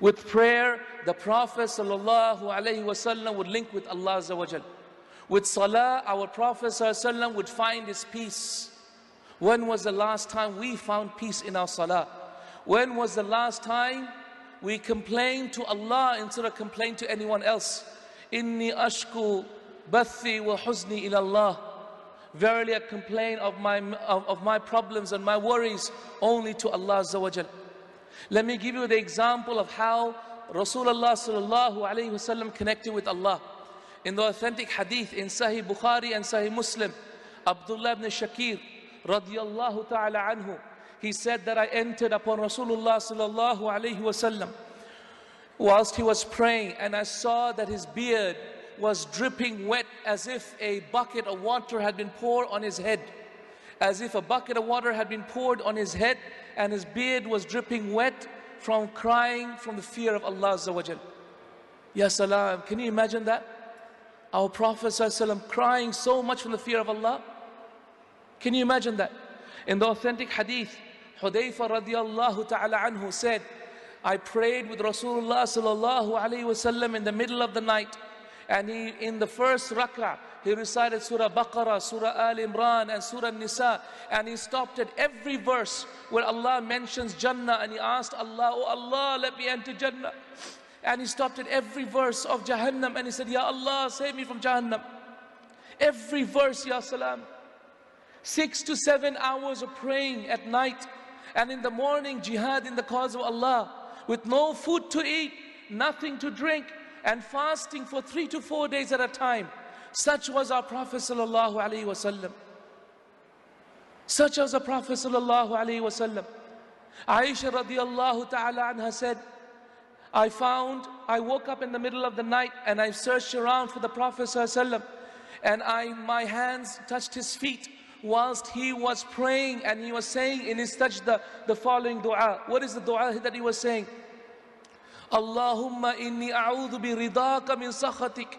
With prayer, the Prophet ﷺ would link with Allah. With salah, our Prophet ﷺ would find his peace. When was the last time we found peace in our salah? When was the last time we complained to Allah instead of complaining to anyone else? Inni ashku bathi wa huzni ila Allah. Verily I complain of my, of, of my problems and my worries only to Allah Azza. Let me give you the example of how Rasulullah sallallahu alayhi wasallam connected with Allah. In the authentic hadith in Sahih Bukhari and Sahih Muslim, Abdullah ibn Shakir radiyallahu ta'ala anhu, he said that I entered upon Rasulullah sallallahu alayhi wasallam whilst he was praying and I saw that his beard was dripping wet as if a bucket of water had been poured on his head. As if a bucket of water had been poured on his head and his beard was dripping wet from crying from the fear of Allah Azza. Ya salam, can you imagine that? Our Prophet ﷺ crying so much from the fear of Allah. Can you imagine that? In the authentic hadith, Hudayfa radiallahu ta'ala anhu said, I prayed with Rasulullah sallallahu alayhi wasallam in the middle of the night. And he, in the first rak'ah, he recited Surah Baqarah, Surah Al Imran, and Surah Nisa. And he stopped at every verse where Allah mentions Jannah. And he asked Allah, Oh Allah, let me enter Jannah. And he stopped at every verse of Jahannam. And he said, Ya Allah, save me from Jahannam. Every verse, Ya Salam. Six to seven hours of praying at night. And in the morning, jihad in the cause of Allah. With no food to eat, nothing to drink and fasting for three to four days at a time. Such was our Prophet sallallahu alaihi wasallam. Such was the Prophet sallallahu alaihi wasallam. Aisha radiallahu ta'ala anha said, I found, I woke up in the middle of the night and I searched around for the Prophet sallallahu and I, my hands touched his feet whilst he was praying and he was saying in his sajda the following dua. What is the dua that he was saying? Allahumma inni a'udhu bi ridaka min sakhatik.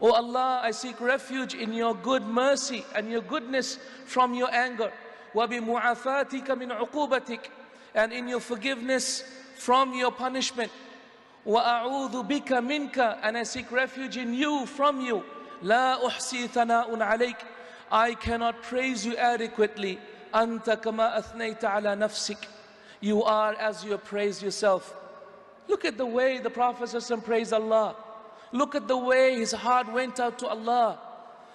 Oh Allah, I seek refuge in your good mercy and your goodness from your anger. Mu'afatika min uqubatik. And in your forgiveness from your punishment. A'udhu bika minka. And I seek refuge in you, from you. La uhsi thana'un alayk. I cannot praise you adequately. Anta kama athnayta ala nafsik. You are as you praise yourself. Look at the way the Prophet praised Allah. Look at the way his heart went out to Allah.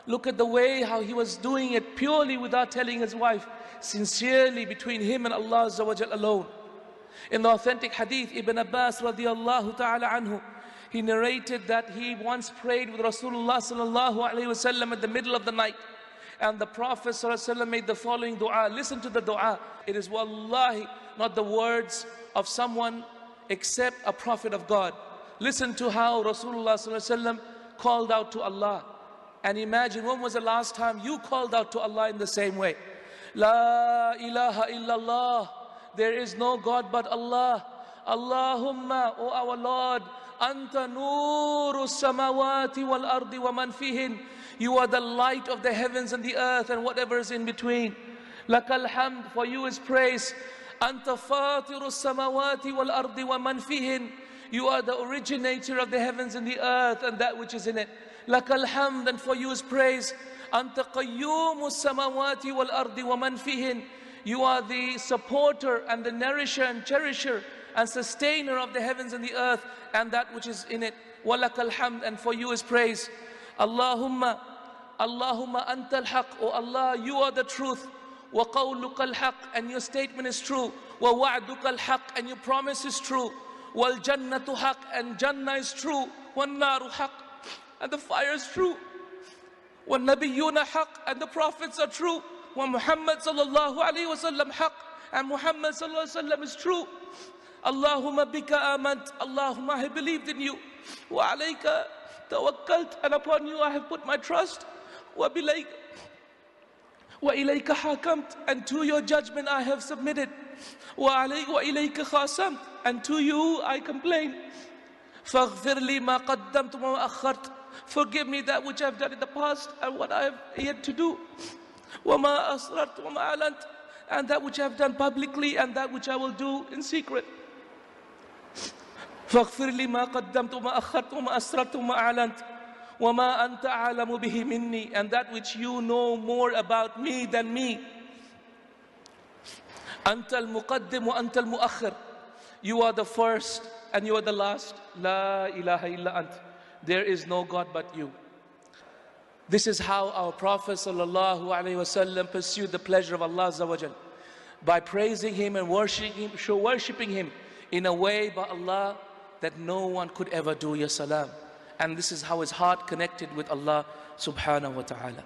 Look at the way how he was doing it purely without telling his wife, sincerely between him and Allah alone. In the authentic hadith, Ibn Abbas radiallahu ta'ala anhu, he narrated that he once prayed with Rasulullah sallallahu alayhi wasallam at the middle of the night. And the Prophet ﷺ made the following dua. Listen to the dua. It is wallahi not the words of someone except a prophet of God. Listen to how Rasulullah called out to Allah. And imagine when was the last time you called out to Allah in the same way? La ilaha illallah. There is no God but Allah. Allahumma, O our Lord, Anta nuru samawati wal ardi wa man fihin. You are the light of the heavens and the earth and whatever is in between. Lakal hamd, for you is praise. Anta fatiru samawati wal ardi wa man fihin. You are the originator of the heavens and the earth and that which is in it. Lakal hamd, and for you is praise. Anta qayyumu samawati wal ardi wa man fihin. You are the supporter and the nourisher and cherisher and sustainer of the heavens and the earth and that which is in it. Walakal hamd, and for you is praise. Allahumma, Allahumma anta al-haq. Oh Allah, you are the truth. Qawluka al-haq, and your statement is true. Wa wa'duka al-haq, and your promise is true. Wal jannatu haq, and Jannah is true. Wan naru haq, and the fire is true. Wa nabiyyuna haq, and the prophets are true. Wa Muhammad sallallahu alayhi wa sallam haq, and Muhammad sallallahu alayhi wa sallam is true. Allahumma bika amant. Allahumma, I believed in you. Wa alayka tawakkalt. And upon you I have put my trust. Wa bilayk. Wa ilayka hakamt. And to your judgment I have submitted. Wa alayka wa ilayka khasamt. And to you I complain. فاغفر لي ما قدمت وما أخرت Forgive me that which I have done in the past and what I have yet to do. وما أسررت وما أعلنت And that which I have done publicly and that which I will do in secret. فاغفر لي ما قدمت وما أخرت وما أسررت وما أعلنت وَمَا أَنْتَ أَعْلَمُ بِهِ مِنِّي And that which you know more about me than me. أَنْتَ الْمُقَدِّمُ وَأَنْتَ الْمُؤَخِّرُ You are the first and you are the last. La ilaha illa ant. There is no God but you. This is how our Prophet sallallahu alaihi wasallam pursued the pleasure of Allah Azza by praising Him and worshiping Him, worshipping Him in a way by Allah that no one could ever do. Ya salam. And this is how his heart connected with Allah subhanahu wa ta'ala.